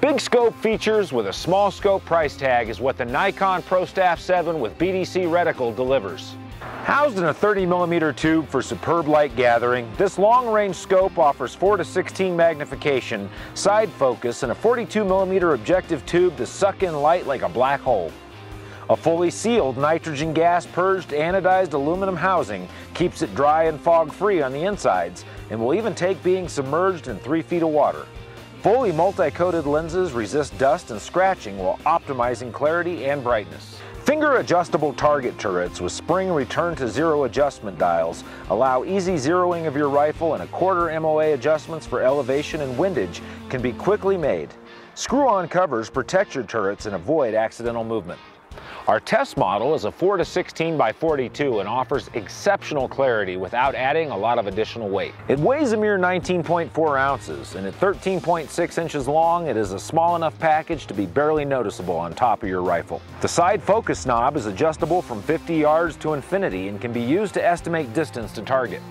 Big scope features with a small scope price tag is what the Nikon ProStaff 7 with BDC reticle delivers. Housed in a 30 millimeter tube for superb light gathering, this long-range scope offers 4 to 16 magnification, side focus, and a 42 millimeter objective tube to suck in light like a black hole. A fully sealed nitrogen gas purged anodized aluminum housing keeps it dry and fog free on the insides and will even take being submerged in 3 feet of water. Fully multi-coated lenses resist dust and scratching while optimizing clarity and brightness. Finger adjustable target turrets with spring return to zero adjustment dials allow easy zeroing of your rifle and a quarter MOA adjustments for elevation and windage can be quickly made. Screw-on covers protect your turrets and avoid accidental movement. Our test model is a 4 to 16 by 42 and offers exceptional clarity without adding a lot of additional weight. It weighs a mere 19.4 ounces and at 13.6 inches long it is a small enough package to be barely noticeable on top of your rifle. The side focus knob is adjustable from 50 yards to infinity and can be used to estimate distance to target.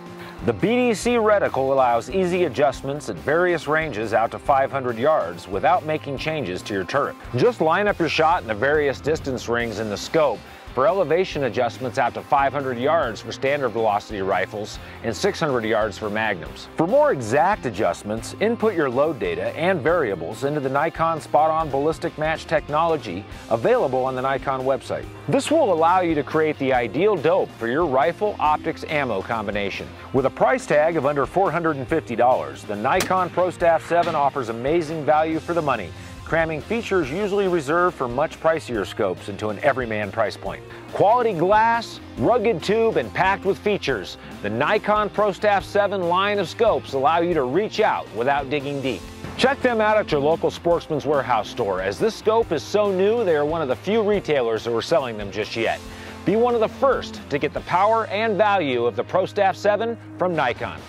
The BDC reticle allows easy adjustments at various ranges out to 500 yards without making changes to your turret. Just line up your shot in the various distance rings in the scope for elevation adjustments out to 500 yards for standard velocity rifles and 600 yards for magnums. For more exact adjustments, input your load data and variables into the Nikon Spot-On Ballistic Match technology available on the Nikon website. This will allow you to create the ideal dope for your rifle optics ammo combination. With a price tag of under $450, the Nikon ProStaff 7 offers amazing value for the money cramming features usually reserved for much pricier scopes into an everyman price point. Quality glass, rugged tube, and packed with features, the Nikon ProStaff 7 line of scopes allow you to reach out without digging deep. Check them out at your local Sportsman's Warehouse store, as this scope is so new they are one of the few retailers that are selling them just yet. Be one of the first to get the power and value of the ProStaff 7 from Nikon.